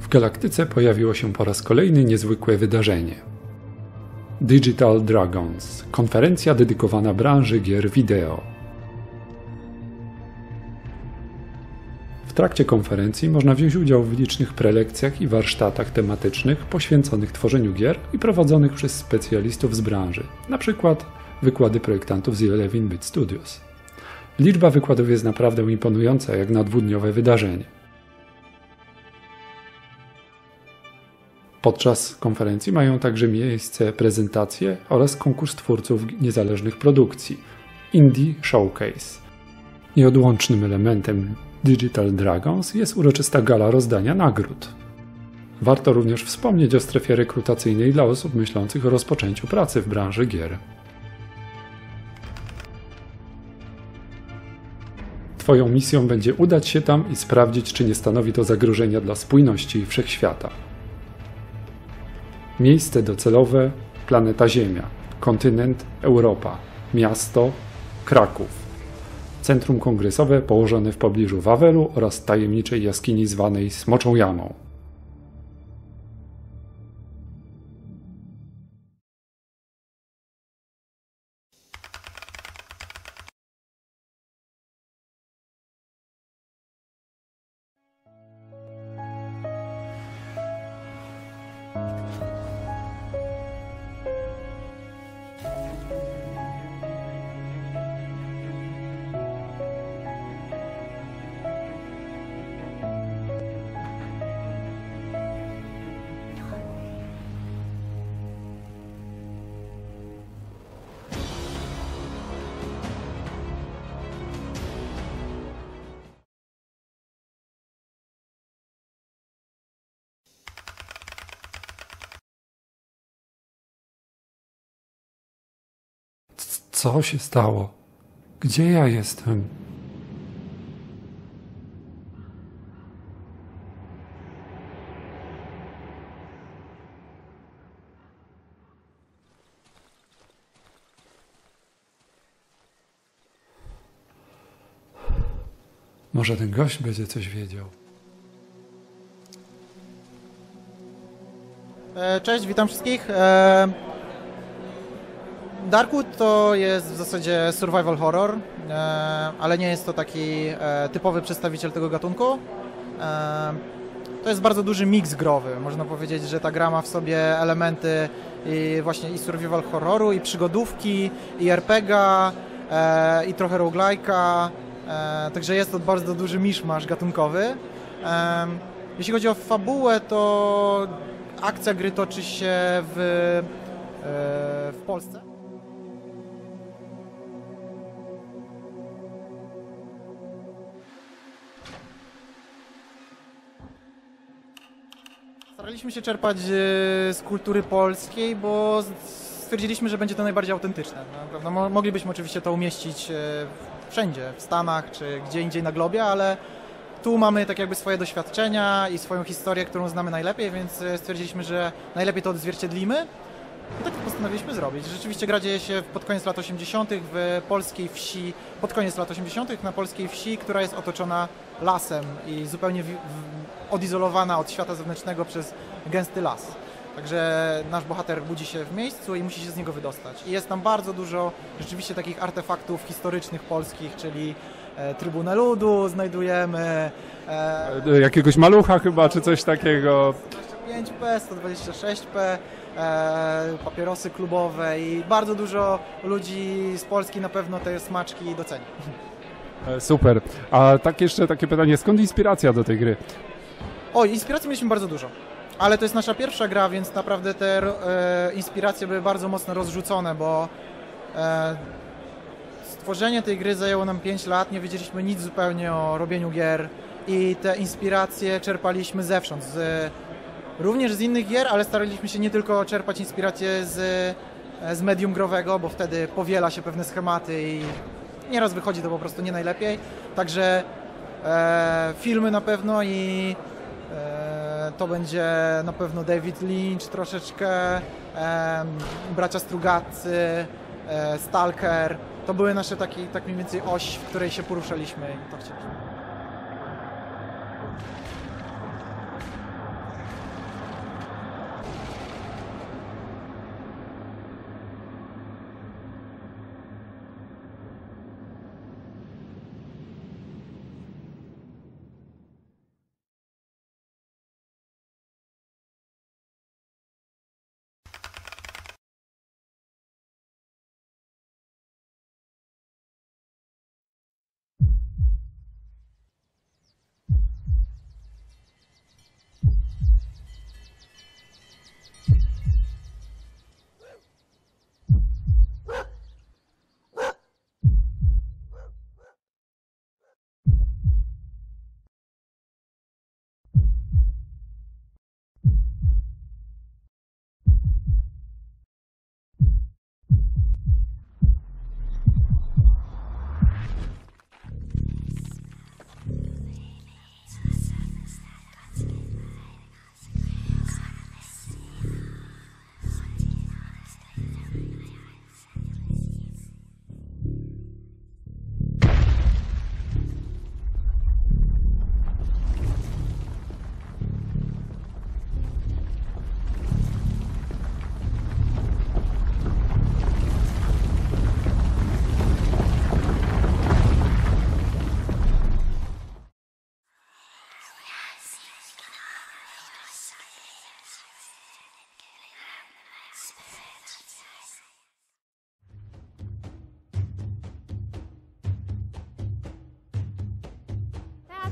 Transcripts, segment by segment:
W galaktyce pojawiło się po raz kolejny niezwykłe wydarzenie. Digital Dragons konferencja dedykowana branży gier wideo. W trakcie konferencji można wziąć udział w licznych prelekcjach i warsztatach tematycznych poświęconych tworzeniu gier i prowadzonych przez specjalistów z branży, np. wykłady projektantów z 11-bit Studios. Liczba wykładów jest naprawdę imponująca jak na dwudniowe wydarzenie. Podczas konferencji mają także miejsce prezentacje oraz konkurs twórców niezależnych produkcji Indie Showcase. Nieodłącznym elementem Digital Dragons jest uroczysta gala rozdania nagród. Warto również wspomnieć o strefie rekrutacyjnej dla osób myślących o rozpoczęciu pracy w branży gier. Twoją misją będzie udać się tam i sprawdzić, czy nie stanowi to zagrożenia dla spójności wszechświata. Miejsce docelowe planeta Ziemia, kontynent Europa, miasto Kraków. Centrum kongresowe położone w pobliżu Wawelu oraz tajemniczej jaskini zwanej Smoczą Jamą. Co się stało? Gdzie ja jestem? Może ten gość będzie coś wiedział. E, Cześć, witam wszystkich. Darkwood to jest w zasadzie survival horror, e, ale nie jest to taki e, typowy przedstawiciel tego gatunku. E, To jest bardzo duży miks growy. Można powiedzieć, że ta gra ma w sobie elementy i właśnie i survival horroru, i przygodówki, i RPGa, i trochę roguelike'a. Także jest to bardzo duży miszmasz gatunkowy. Jeśli chodzi o fabułę, to akcja gry toczy się w, w Polsce. Staraliśmy się czerpać e, z kultury polskiej, bo stwierdziliśmy, że będzie to najbardziej autentyczne. No, Moglibyśmy oczywiście to umieścić e, wszędzie, w Stanach czy gdzie indziej na globie, ale tu mamy tak jakby swoje doświadczenia i swoją historię, którą znamy najlepiej, więc e, stwierdziliśmy, że najlepiej to odzwierciedlimy. I tak postanowiliśmy zrobić. Rzeczywiście gra dzieje się pod koniec lat 80. w polskiej wsi, pod koniec lat 80. na polskiej wsi, która jest otoczona lasem i zupełnie odizolowana od świata zewnętrznego przez gęsty las. Także nasz bohater budzi się w miejscu i musi się z niego wydostać. I jest tam bardzo dużo rzeczywiście takich artefaktów historycznych polskich, czyli e, Trybunę Ludu znajdujemy, e, Jakiegoś malucha chyba, czy coś takiego. 5P, 126P, e, papierosy klubowe i bardzo dużo ludzi z Polski na pewno te smaczki doceni. E, Super. A tak jeszcze takie pytanie, skąd inspiracja do tej gry? O, inspiracji mieliśmy bardzo dużo. Ale to jest nasza pierwsza gra, więc naprawdę te e, inspiracje były bardzo mocno rozrzucone, bo e, stworzenie tej gry zajęło nam 5 lat, nie wiedzieliśmy nic zupełnie o robieniu gier i te inspiracje czerpaliśmy zewsząd, z, również z innych gier, ale staraliśmy się nie tylko czerpać inspiracje z, e, z medium growego, bo wtedy powiela się pewne schematy i nieraz wychodzi to po prostu nie najlepiej. Także e, filmy na pewno i e, to będzie na pewno David Lynch troszeczkę, e, bracia Strugacy, e, Stalker. To były nasze takie, tak mniej więcej oś, w której się poruszaliśmy i to chcieliśmy.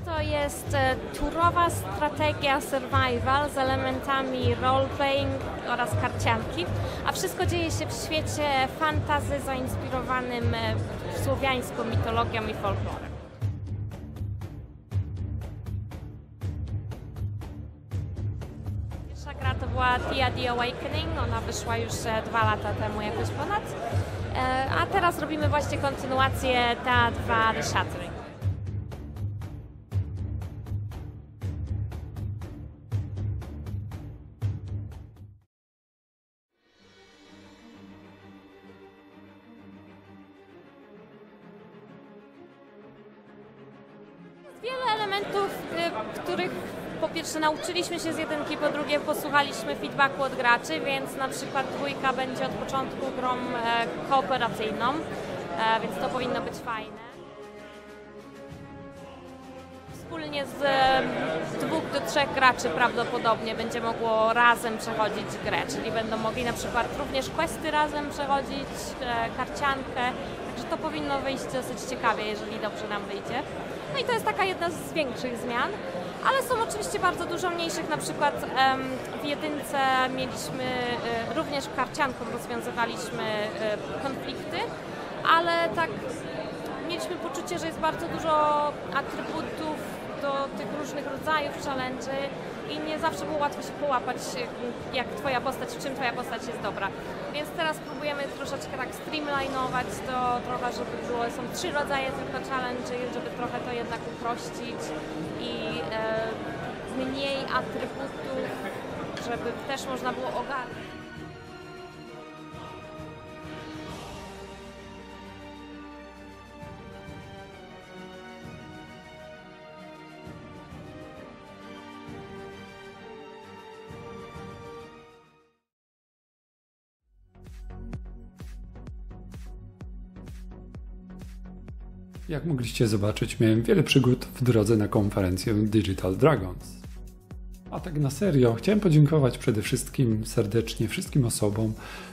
To jest e, turowa strategia survival z elementami roleplaying oraz karcianki, a wszystko dzieje się w świecie fantazy zainspirowanym e, słowiańską mitologią i folklorem. Pierwsza gra to była Tia The Awakening, ona wyszła już e, dwa lata temu jakoś ponad, a teraz robimy właśnie kontynuację ta 2 The Shattering. Jest wiele elementów, y, których po pierwsze nauczyliśmy się z jedynki, po drugie posłuchaliśmy feedbacku od graczy, więc na przykład dwójka będzie od początku grą e, kooperacyjną, e, więc to powinno być fajne. Wspólnie z e, dwóch do trzech graczy prawdopodobnie będzie mogło razem przechodzić grę, czyli będą mogli na przykład również questy razem przechodzić, karciankę, także to powinno wyjść dosyć ciekawie, jeżeli dobrze nam wyjdzie. No i to jest taka jedna z większych zmian, ale są oczywiście bardzo dużo mniejszych, na przykład w jedynce mieliśmy e, również karcianką rozwiązywaliśmy e, konflikty, ale tak mieliśmy poczucie, że jest bardzo dużo atrybutów do tych różnych rodzajów challenge'y i nie zawsze było łatwo się połapać, jak twoja postać, w czym twoja postać jest dobra. Więc teraz próbujemy troszeczkę tak streamlinować to trochę, żeby było, są trzy rodzaje tylko challenge'y, żeby trochę to jednak uprościć i e, mniej atrybutów, żeby też można było ogarnąć. Jak mogliście zobaczyć, miałem wiele przygód w drodze na konferencję Digital Dragons. A tak na serio, chciałem podziękować przede wszystkim serdecznie wszystkim osobom,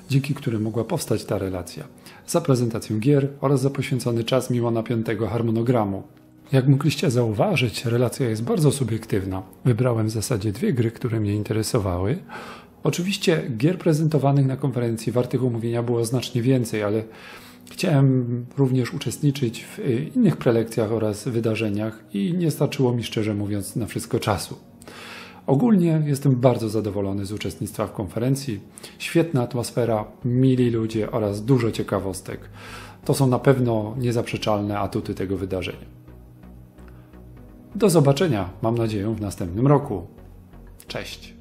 dzięki którym mogła powstać ta relacja, za prezentację gier oraz za poświęcony czas mimo napiętego harmonogramu. Jak mogliście zauważyć, relacja jest bardzo subiektywna. Wybrałem w zasadzie dwie gry, które mnie interesowały. Oczywiście gier prezentowanych na konferencji wartych omówienia było znacznie więcej, ale Chciałem również uczestniczyć w y, innych prelekcjach oraz wydarzeniach i nie starczyło mi szczerze mówiąc na wszystko czasu. Ogólnie jestem bardzo zadowolony z uczestnictwa w konferencji. Świetna atmosfera, mili ludzie oraz dużo ciekawostek. To są na pewno niezaprzeczalne atuty tego wydarzenia. Do zobaczenia, mam nadzieję, w następnym roku. Cześć.